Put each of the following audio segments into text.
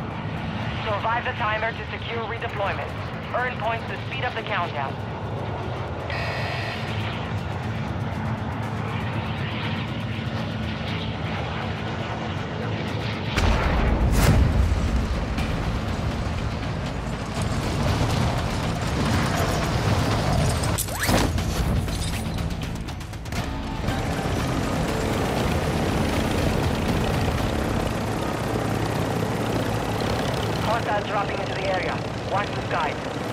one. Survive the timer to secure redeployment. Earn points to speed up the countdown. Hostiles dropping into the area. Watch the skies.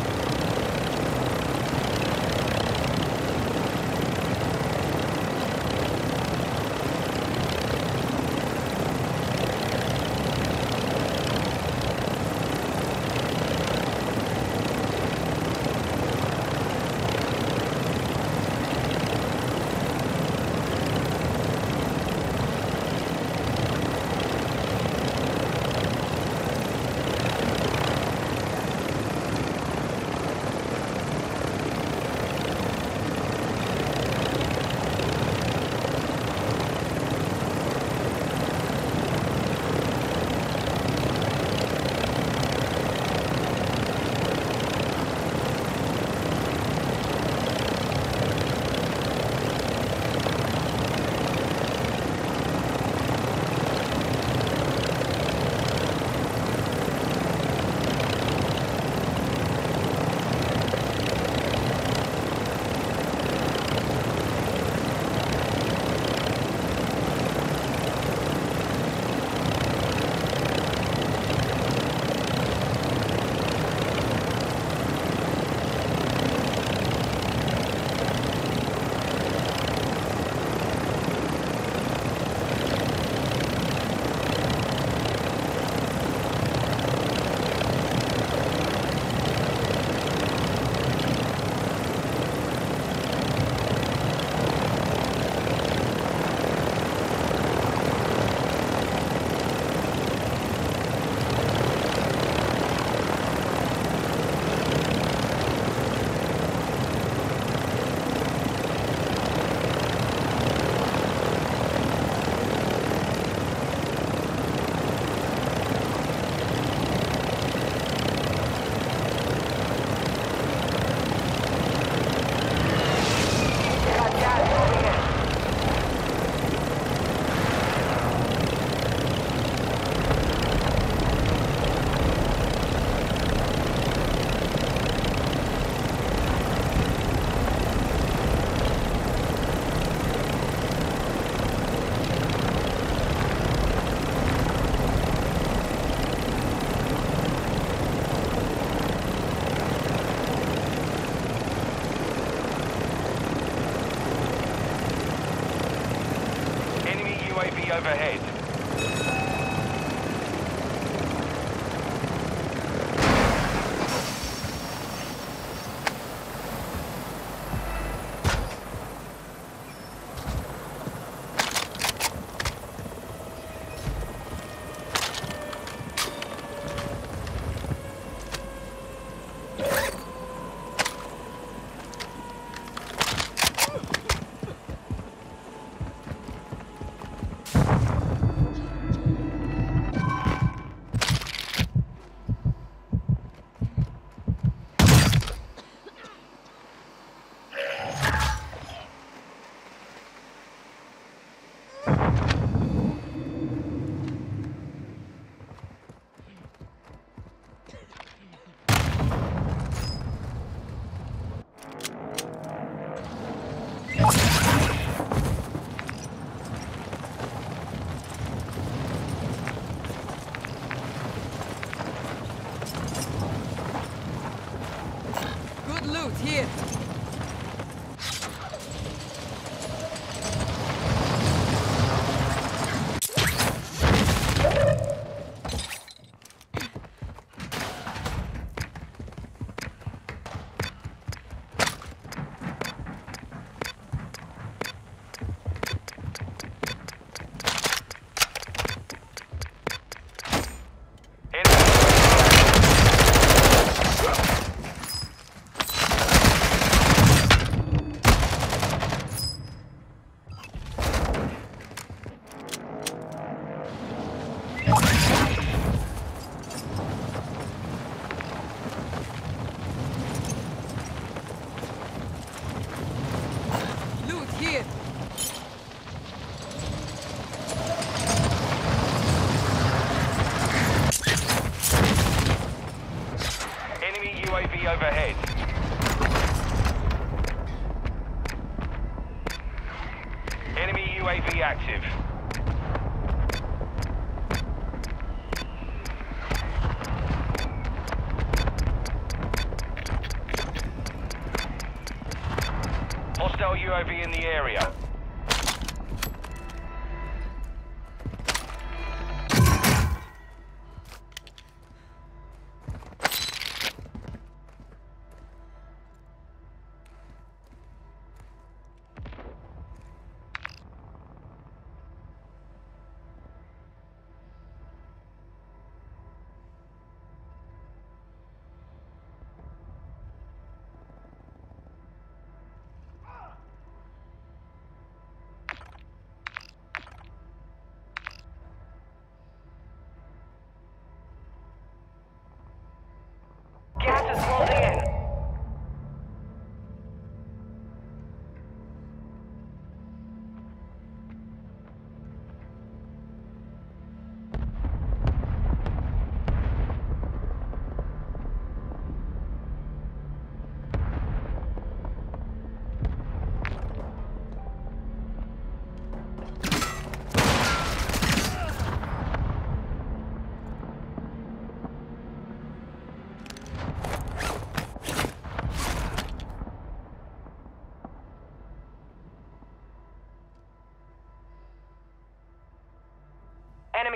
天。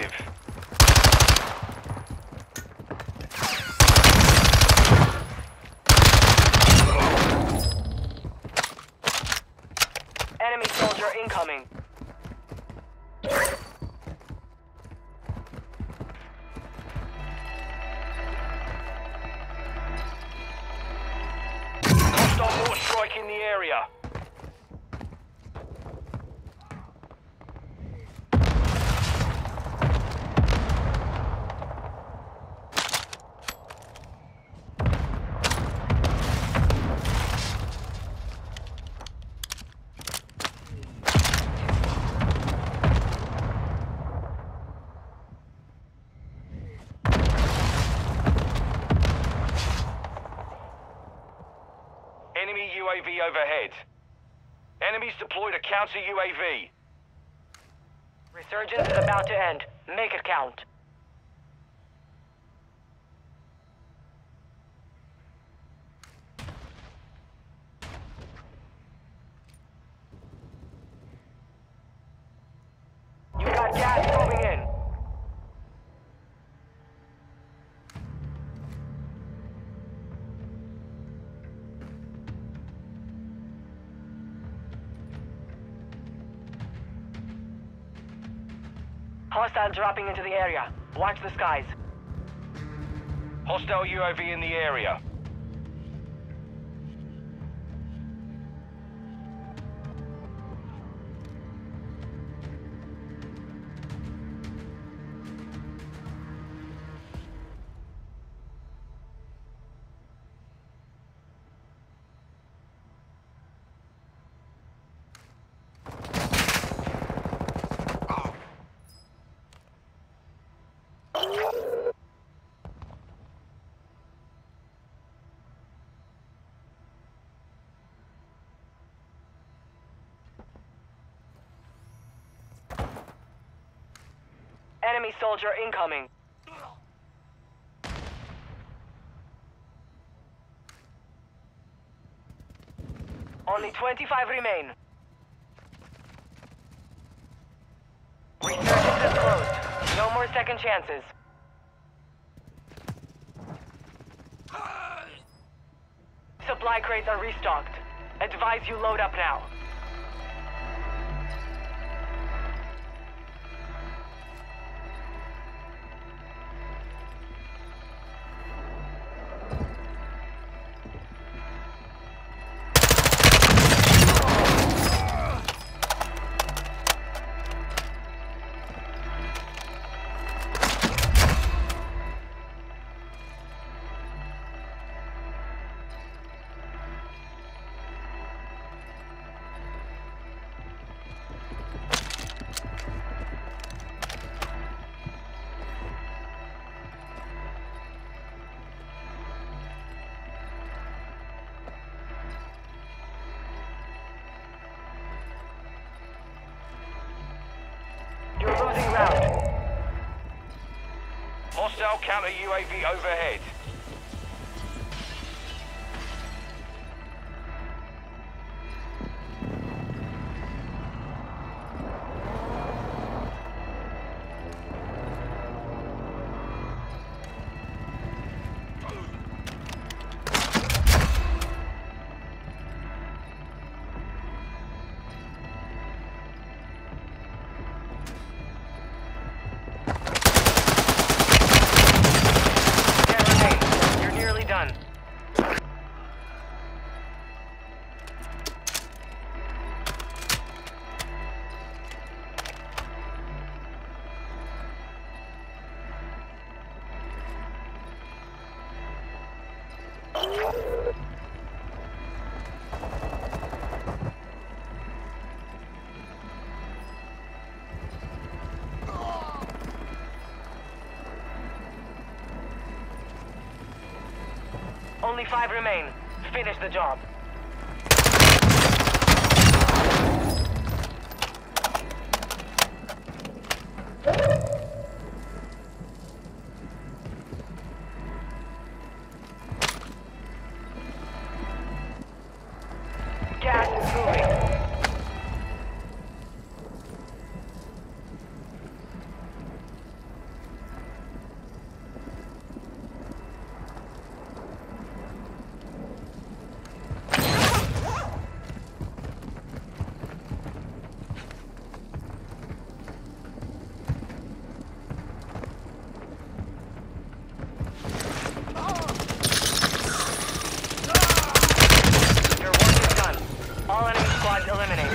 Active. Enemy soldier incoming. UAV overhead. Enemies deployed a counter UAV. Resurgence is about to end. Make it count. Hostile dropping into the area. Watch the skies. Hostile UAV in the area. Enemy soldier incoming. Only 25 remain. Resurgence second chances. Supply crates are restocked. Advise you load up now. Counter UAV overhead. Only five remain. Finish the job. eliminated.